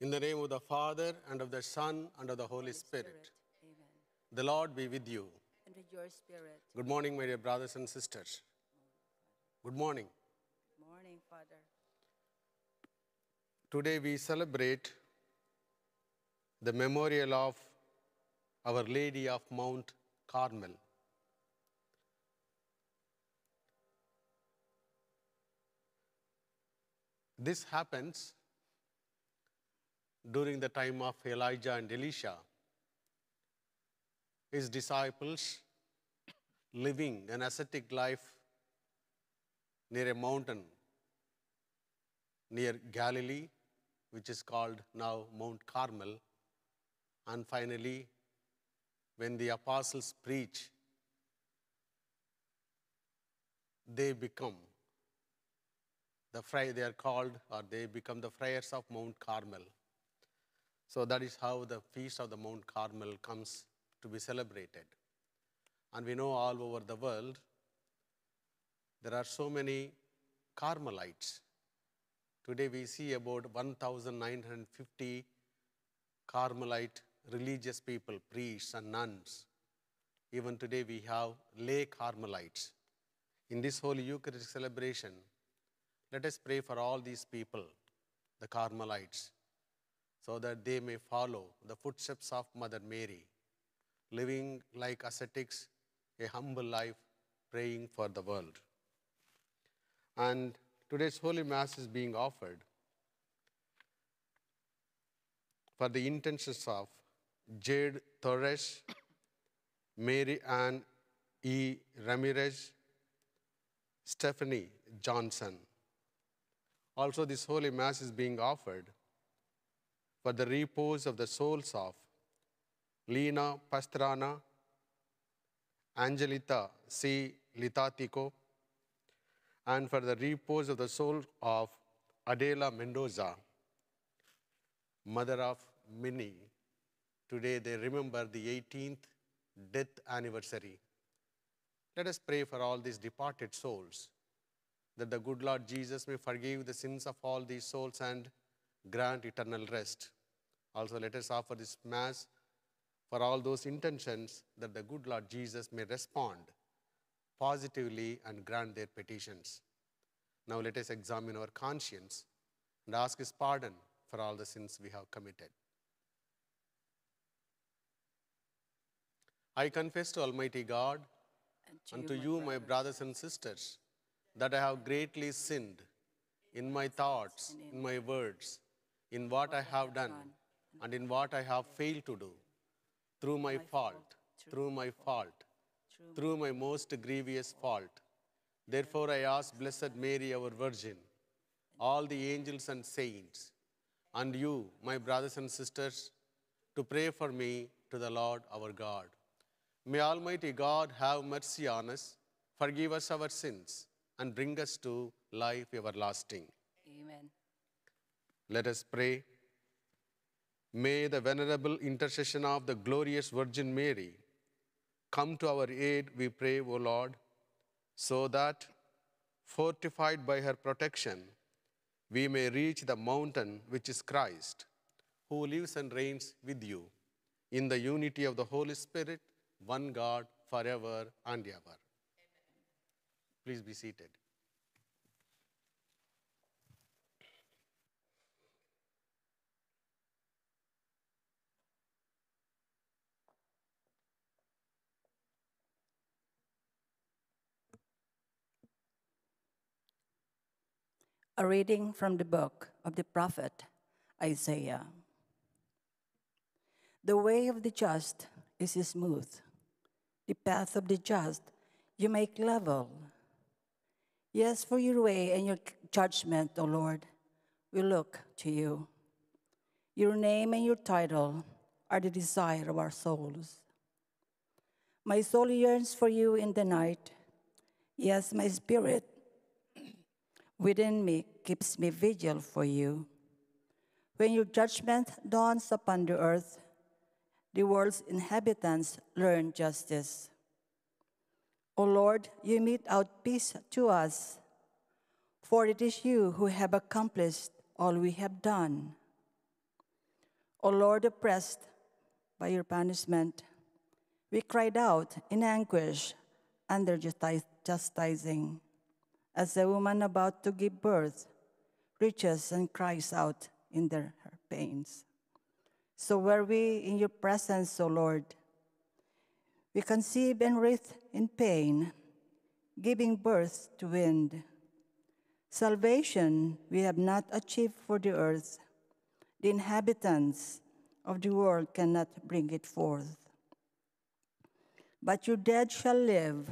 In the name of the Father, and of the Son, and of the Holy Spirit. Amen. The Lord be with you. And with your spirit. Good morning, my dear brothers and sisters. Good morning. Good Morning, Father. Today we celebrate the memorial of Our Lady of Mount Carmel. This happens during the time of Elijah and Elisha. His disciples living an ascetic life near a mountain near Galilee, which is called now Mount Carmel. And finally, when the apostles preach, they become the fri- they are called or they become the friars of Mount Carmel. So that is how the feast of the Mount Carmel comes to be celebrated. And we know all over the world there are so many Carmelites. Today we see about 1,950 Carmelite religious people, priests and nuns. Even today we have lay Carmelites. In this Holy Eucharistic celebration, let us pray for all these people, the Carmelites, so that they may follow the footsteps of Mother Mary, living like ascetics, a humble life, praying for the world. And today's Holy Mass is being offered for the intentions of Jade Torres, Maryann E. Ramirez, Stephanie Johnson. Also, this Holy Mass is being offered for the repose of the souls of Lina Pastrana, Angelita C. Litatico, and for the repose of the soul of Adela Mendoza, mother of Minnie. Today they remember the 18th death anniversary. Let us pray for all these departed souls, that the good Lord Jesus may forgive the sins of all these souls and grant eternal rest. Also, let us offer this Mass for all those intentions that the good Lord Jesus may respond positively and grant their petitions. Now, let us examine our conscience and ask His pardon for all the sins we have committed. I confess to Almighty God And to and to you, you, my brothers and sisters, that I have greatly sinned in my thoughts, in my words, in what I have done, and in what I have failed to do, through my fault, through my fault, through my most grievous fault. Therefore, I ask Blessed Mary, our Virgin, all the angels and saints, and you, my brothers and sisters, to pray for me to the Lord our God. May Almighty God have mercy on us, forgive us our sins, and bring us to life everlasting. Amen. Let us pray. May the venerable intercession of the glorious Virgin Mary come to our aid, we pray, O Lord, so that, fortified by her protection, we may reach the mountain which is Christ, who lives and reigns with you in the unity of the Holy Spirit, one God, forever and ever. Please be seated. A reading from the book of the prophet Isaiah. The way of the just is smooth, the path of the just you make level. Yes, for your way and your judgment, O Lord, we look to you. Your name and your title are the desire of our souls. My soul yearns for you in the night. Yes, my spirit within me keeps me vigil for you. When your judgment dawns upon the earth, the world's inhabitants learn justice. O Lord, you mete out peace to us, for it is you who have accomplished all we have done. O Lord, oppressed by your punishment, we cried out in anguish under justi- chastising, as a woman about to give birth reaches and cries out in their her pains. So were we in your presence, O Lord. We conceive and writhe in pain, giving birth to wind. Salvation we have not achieved for the earth. The inhabitants of the world cannot bring it forth. But your dead shall live,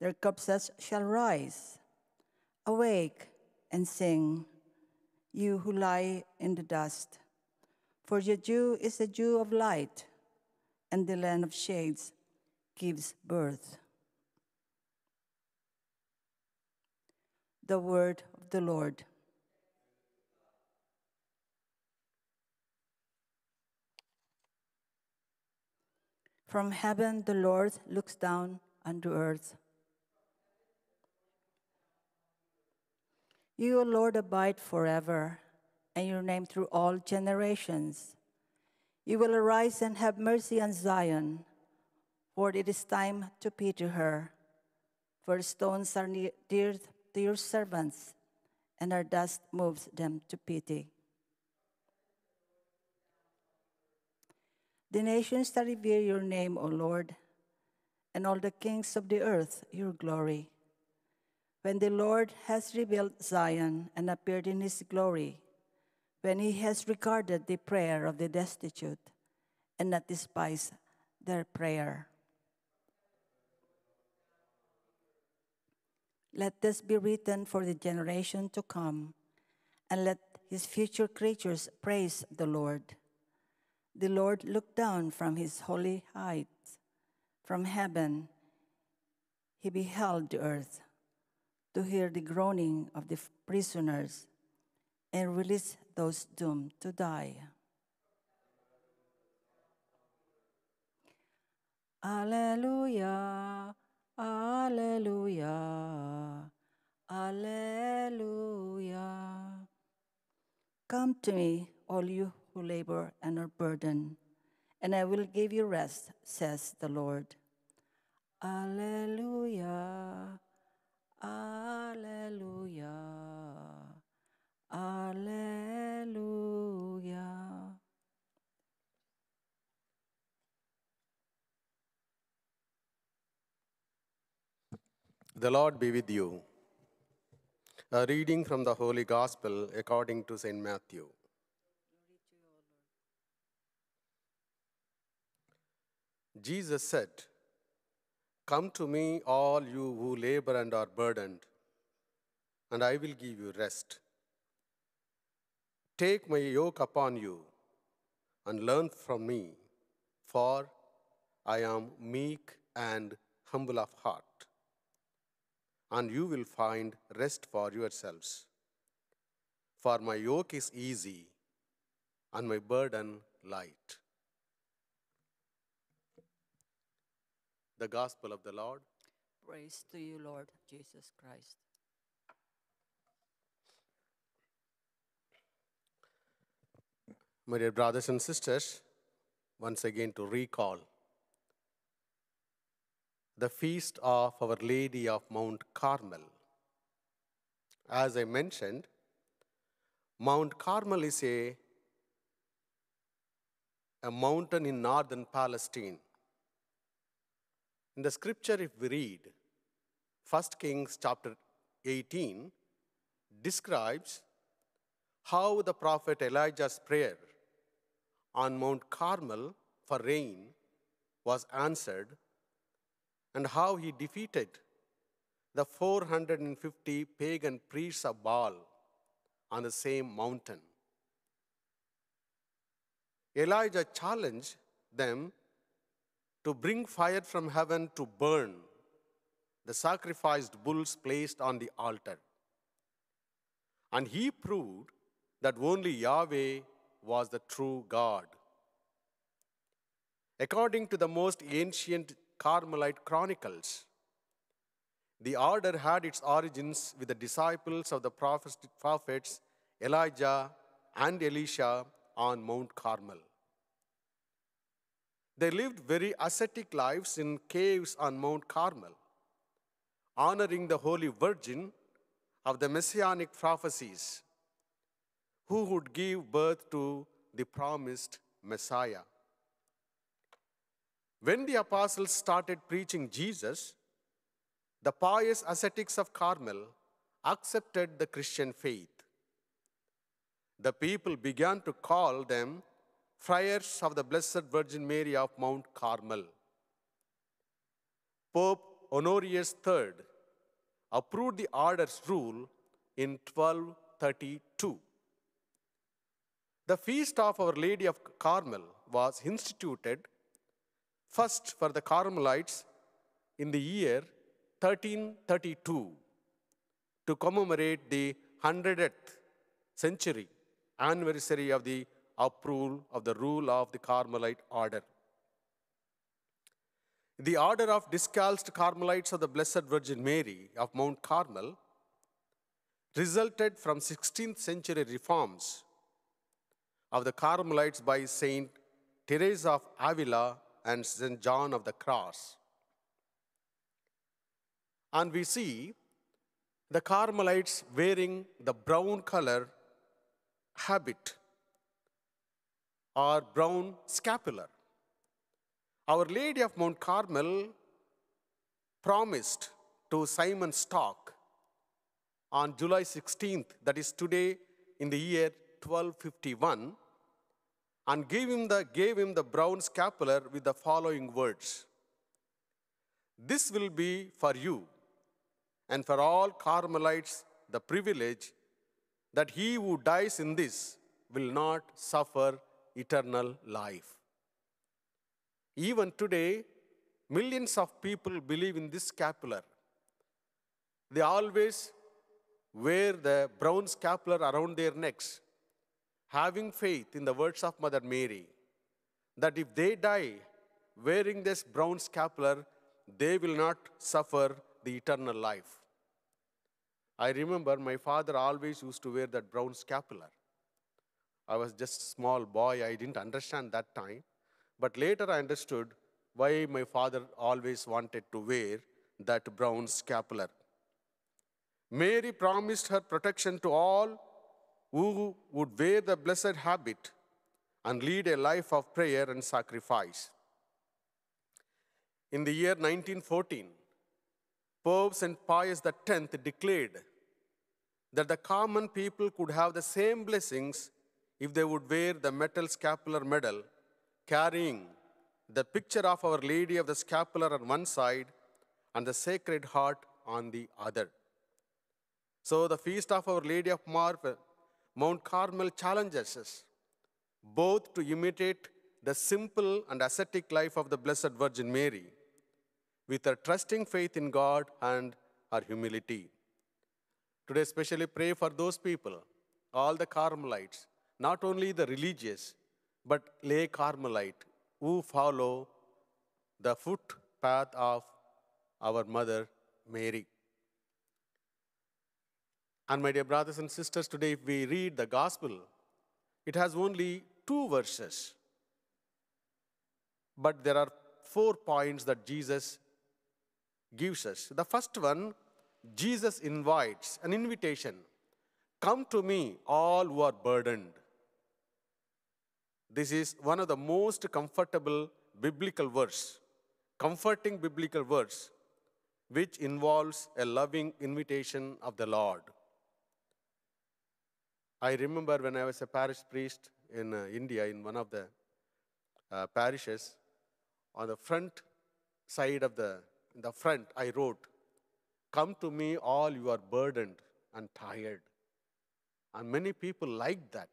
their corpses shall rise. Awake and sing, you who lie in the dust. For the dew is the dew of light, and the land of shades gives birth. The word of the Lord. From heaven, the Lord looks down unto earth. You, O Lord, abide forever, and your name through all generations. You will arise and have mercy on Zion, for it is time to pity her. For stones are dear to your servants, and our dust moves them to pity. The nations that revere your name, O Lord, and all the kings of the earth your glory. When the Lord has revealed Zion and appeared in his glory, when he has regarded the prayer of the destitute and not despised their prayer. Let this be written for the generation to come, and let his future creatures praise the Lord. The Lord looked down from his holy height. From heaven, he beheld the earth to hear the groaning of the prisoners and release those doomed to die. Alleluia, Alleluia, Alleluia. Come to me, all you who labor and are burdened, and I will give you rest, says the Lord. Alleluia, Alleluia, Alleluia. The Lord be with you. A reading from the Holy Gospel according to St. Matthew. Jesus said, Come to me, all you who labor and are burdened, and I will give you rest. Take my yoke upon you and learn from me, for I am meek and humble of heart and you will find rest for yourselves. For my yoke is easy and my burden light. The Gospel of the Lord. Praise to you, Lord Jesus Christ. My dear brothers and sisters, once again to recall the feast of Our Lady of Mount Carmel. As I mentioned, Mount Carmel is a, a mountain in northern Palestine. In the scripture, if we read 1 Kings chapter 18, describes how the prophet Elijah's prayer on Mount Carmel for rain was answered and how he defeated the 450 pagan priests of Baal on the same mountain. Elijah challenged them to bring fire from heaven to burn the sacrificed bulls placed on the altar. And he proved that only Yahweh was the true God. According to the most ancient Carmelite chronicles, the order had its origins with the disciples of the prophets Elijah and Elisha on Mount Carmel. They lived very ascetic lives in caves on Mount Carmel, honoring the Holy Virgin of the messianic prophecies, who would give birth to the promised Messiah. When the apostles started preaching Jesus, the pious ascetics of Carmel accepted the Christian faith. The people began to call them friars of the Blessed Virgin Mary of Mount Carmel. Pope Honorius III approved the order's rule in 1232. The feast of Our Lady of Carmel was instituted first for the Carmelites in the year 1332 to commemorate the 100th century anniversary of the approval of the rule of the Carmelite order. The order of Discalced Carmelites of the Blessed Virgin Mary of Mount Carmel resulted from 16th century reforms of the Carmelites by Saint Teresa of Avila and St. John of the Cross. And we see the Carmelites wearing the brown color habit or brown scapular. Our Lady of Mount Carmel promised to Simon Stock on July 16th, that is today in the year 1251, and gave him the, gave him the brown scapular with the following words This will be for you and for all Carmelites the privilege that he who dies in this will not suffer eternal life. Even today, millions of people believe in this scapular. They always wear the brown scapular around their necks, having faith in the words of Mother Mary that if they die wearing this brown scapular, they will not suffer the eternal life. I remember my father always used to wear that brown scapular. I was just a small boy, I didn't understand that time. But later I understood why my father always wanted to wear that brown scapular. Mary promised her protection to all who would wear the blessed habit and lead a life of prayer and sacrifice. In the year 1914, Pope St. Pius X declared that the common people could have the same blessings if they would wear the metal scapular medal carrying the picture of Our Lady of the Scapular on one side and the Sacred Heart on the other. So, the feast of Our Lady of Marvel, Mount Carmel challenges us both to imitate the simple and ascetic life of the Blessed Virgin Mary with her trusting faith in God and her humility. Today, especially pray for those people, all the Carmelites, not only the religious, but lay Carmelite who follow the footpath of our mother Mary. And my dear brothers and sisters, today if we read the gospel, it has only two verses. But there are four points that Jesus gives us. The first one, Jesus invites an invitation Come to me, all who are burdened. This is one of the most comfortable biblical verse, comforting biblical verse, which involves a loving invitation of the Lord. I remember when I was a parish priest in uh, India, in one of the uh, parishes, on the front side of the, in the front, I wrote, Come to me, all you are burdened and tired. And many people liked that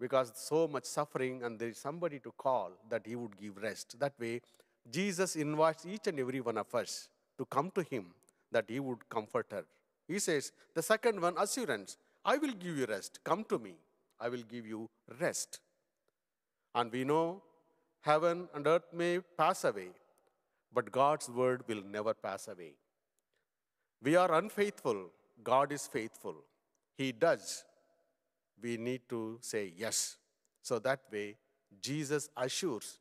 because so much suffering and there is somebody to call that he would give rest. That way, Jesus invites each and every one of us to come to him that he would comfort her. He says, the second one, assurance. I will give you rest. Come to me. I will give you rest. And we know heaven and earth may pass away, but God's word will never pass away. We are unfaithful. God is faithful. He does we need to say yes. So that way, Jesus assures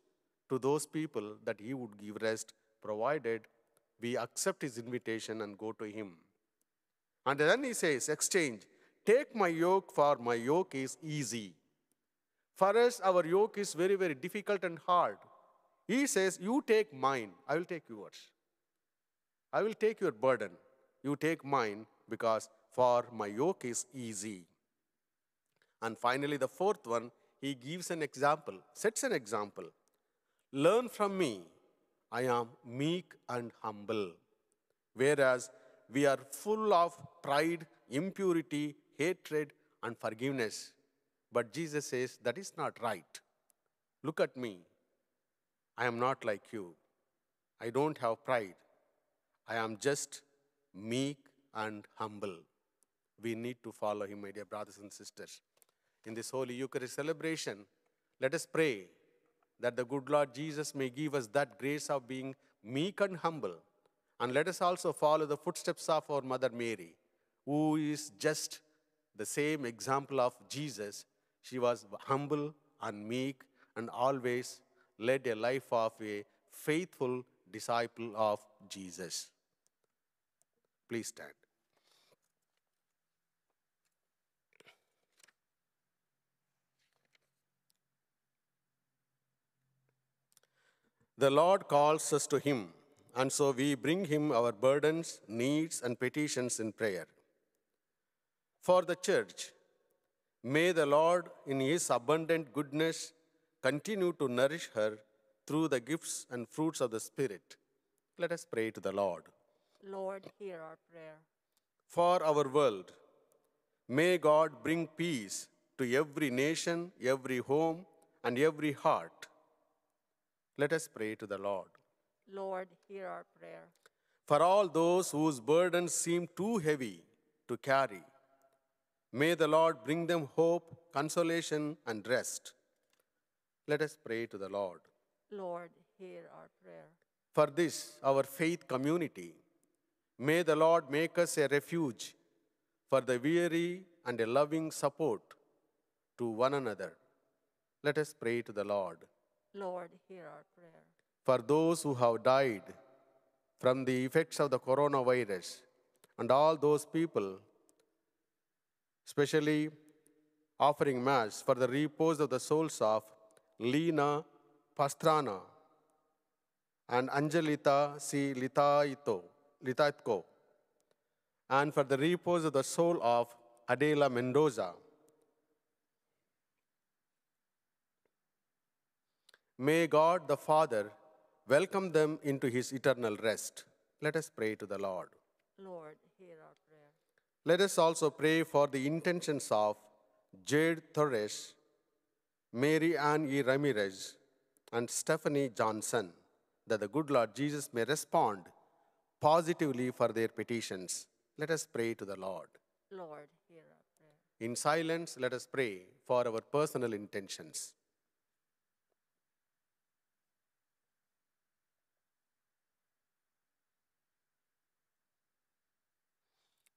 to those people that He would give rest, provided we accept His invitation and go to Him. And then He says, Exchange, take my yoke, for my yoke is easy. For us, our yoke is very, very difficult and hard. He says, You take mine, I will take yours. I will take your burden. You take mine, because for my yoke is easy. And finally, the fourth one, he gives an example, sets an example. Learn from me, I am meek and humble. Whereas we are full of pride, impurity, hatred, and forgiveness. But Jesus says that is not right. Look at me. I am not like you. I don't have pride. I am just meek and humble. We need to follow him, my dear brothers and sisters. In this Holy Eucharist celebration, let us pray that the good Lord Jesus may give us that grace of being meek and humble. And let us also follow the footsteps of our Mother Mary, who is just the same example of Jesus. She was humble and meek and always led a life of a faithful disciple of Jesus. Please stand. The Lord calls us to Him, and so we bring Him our burdens, needs, and petitions in prayer. For the church, may the Lord, in His abundant goodness, continue to nourish her through the gifts and fruits of the Spirit. Let us pray to the Lord. Lord, hear our prayer. For our world, may God bring peace to every nation, every home, and every heart. Let us pray to the Lord. Lord, hear our prayer. For all those whose burdens seem too heavy to carry, may the Lord bring them hope, consolation, and rest. Let us pray to the Lord. Lord, hear our prayer. For this, our faith community, may the Lord make us a refuge for the weary and a loving support to one another. Let us pray to the Lord. Lord, hear our prayer. For those who have died from the effects of the coronavirus and all those people, especially offering Mass for the repose of the souls of Lina Pastrana and Angelita C. Litaito, Litaitko, and for the repose of the soul of Adela Mendoza. May God the Father welcome them into his eternal rest. Let us pray to the Lord. Lord, hear our prayer. Let us also pray for the intentions of Jade Torres, Maryann E. Ramirez, and Stephanie Johnson, that the good Lord Jesus may respond positively for their petitions. Let us pray to the Lord. Lord, hear our prayer. In silence, let us pray for our personal intentions.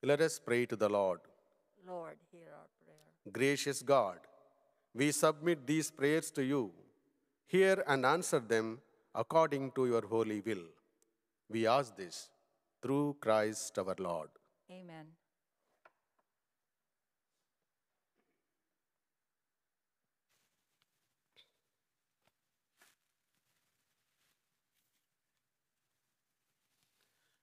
Let us pray to the Lord. Lord, hear our prayer. Gracious God, we submit these prayers to you. Hear and answer them according to your holy will. We ask this through Christ our Lord. Amen.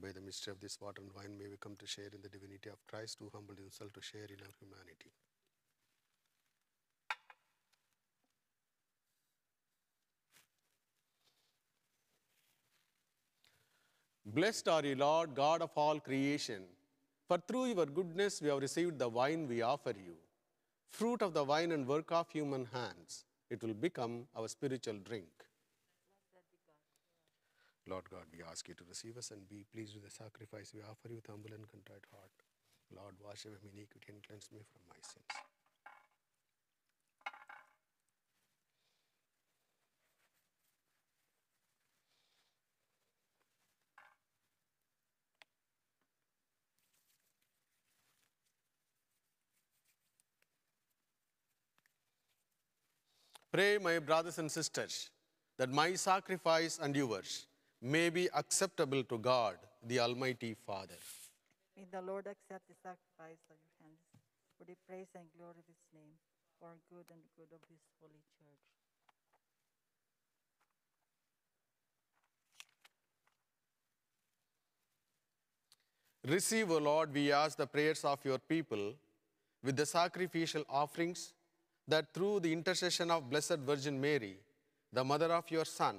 By the mystery of this water and wine, may we come to share in the divinity of Christ, who humbled himself to share in our humanity. Blessed are you, Lord, God of all creation, for through your goodness we have received the wine we offer you. Fruit of the vine and work of human hands, it will become our spiritual drink. Lord God, we ask you to receive us and be pleased with the sacrifice we offer you with humble and contrite heart. Lord, wash away my iniquity and cleanse me from my sins. Pray, my brothers and sisters, that my sacrifice and yours may be acceptable to God, the Almighty Father. May the Lord accept the sacrifice of your hands for the praise and glory of his name, for good and good of his holy church. Receive, O Lord, we ask the prayers of your people with the sacrificial offerings, that through the intercession of Blessed Virgin Mary, the mother of your Son,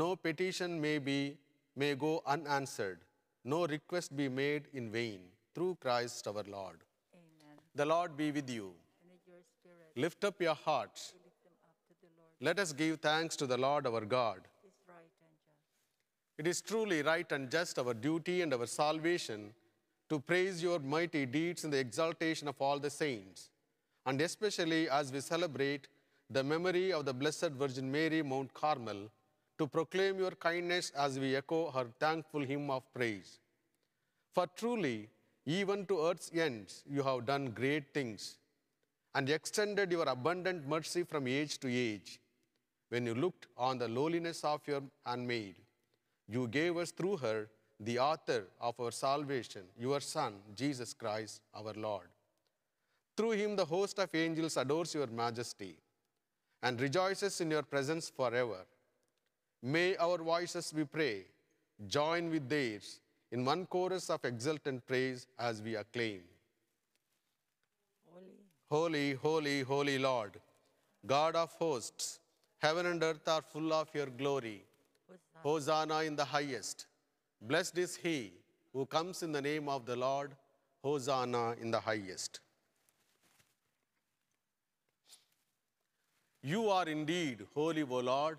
no petition may be may go unanswered, no request be made in vain, through Christ our Lord. Amen. The Lord be with you. And with your spirit, Lift up your hearts. we lift them up to the Lord. Let us give thanks to the Lord our God. It is right. It is truly right and just our duty and our salvation to praise your mighty deeds in the exaltation of all the saints, and especially as we celebrate the memory of the Blessed Virgin Mary, Mount Carmel, to proclaim your kindness as we echo her thankful hymn of praise. For truly, even to earth's ends, you have done great things and extended your abundant mercy from age to age. When you looked on the lowliness of your handmaid, you gave us through her the author of our salvation, your Son, Jesus Christ, our Lord. Through him, the host of angels adores your majesty and rejoices in your presence forever. May our voices, we pray, join with theirs in one chorus of exultant praise as we acclaim. Holy, Holy, holy, holy Lord, God of hosts, heaven and earth are full of your glory. Hosanna. In the highest. Blessed is he who comes in the name of the Lord. Hosanna in the highest. You are indeed holy, O Lord,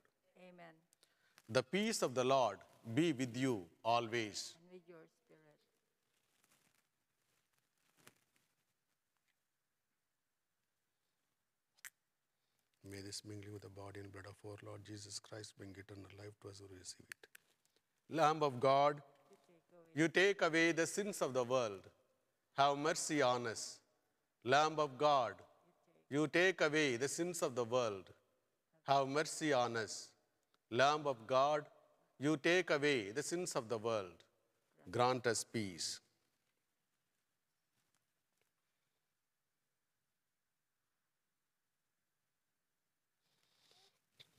Amen. The peace of the Lord be with you always. And with your spirit. May this mingling with the body and blood of our Lord Jesus Christ bring eternal life to us who receive it. Lamb of God, you take away the sins of the world. Have mercy on us. Lamb of God, you take away the sins of the world. Have mercy on us. Lamb of God, you take away the sins of the world. Grant us peace.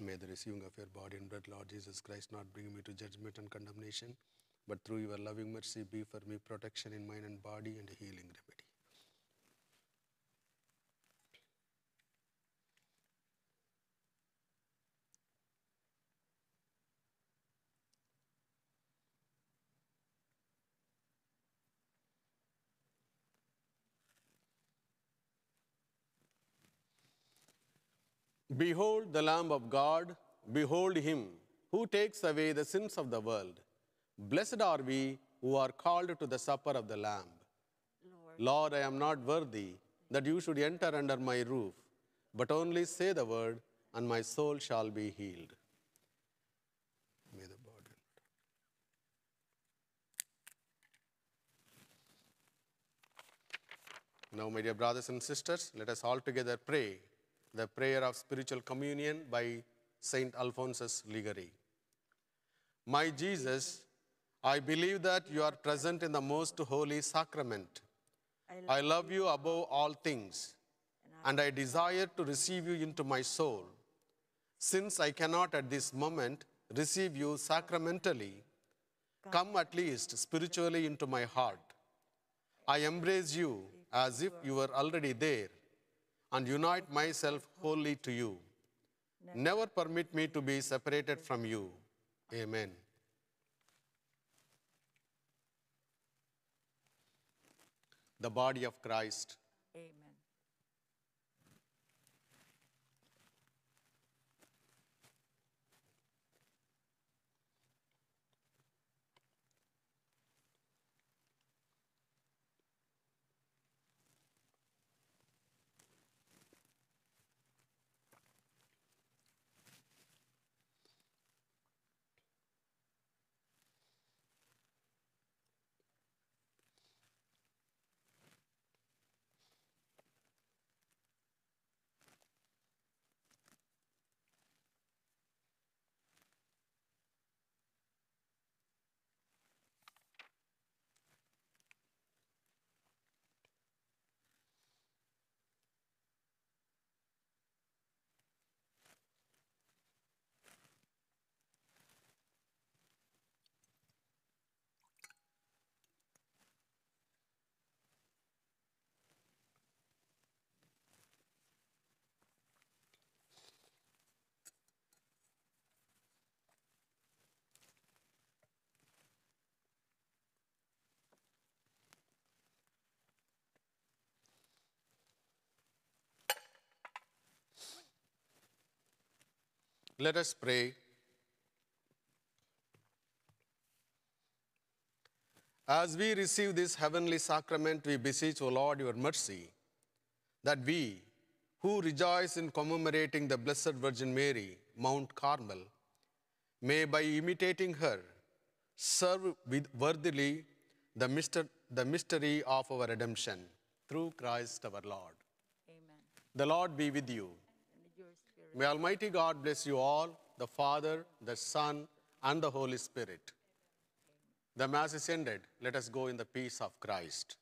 May the receiving of your body and blood, Lord Jesus Christ, not bring me to judgment and condemnation, but through your loving mercy be for me protection in mind and body and a healing remedy. Behold the Lamb of God, behold him who takes away the sins of the world. Blessed are we who are called to the supper of the Lamb. Lord, Lord, I am not worthy that you should enter under my roof, but only say the word, and my soul shall be healed. May the. Now, my dear brothers and sisters, let us all together pray the prayer of spiritual communion by Saint Alphonsus Liguori. My Jesus, I believe that you are present in the most holy sacrament. I I love you above all things, and I desire to receive you into my soul. Since I cannot at this moment receive you sacramentally, come at least spiritually into my heart. I embrace you as if you were already there and unite myself wholly to you. Never permit me to be separated from you. Amen. The body of Christ. Let us pray. As we receive this heavenly sacrament, we beseech, O Lord, your mercy, that we, who rejoice in commemorating the Blessed Virgin Mary, Mount Carmel, may by imitating her serve with worthily the, the mystery of our redemption through Christ our Lord. Amen. The Lord be with you. And with your spirit. May Almighty God bless you all, the Father, the Son, and the Holy Spirit. The Mass is ended. Let us go in the peace of Christ.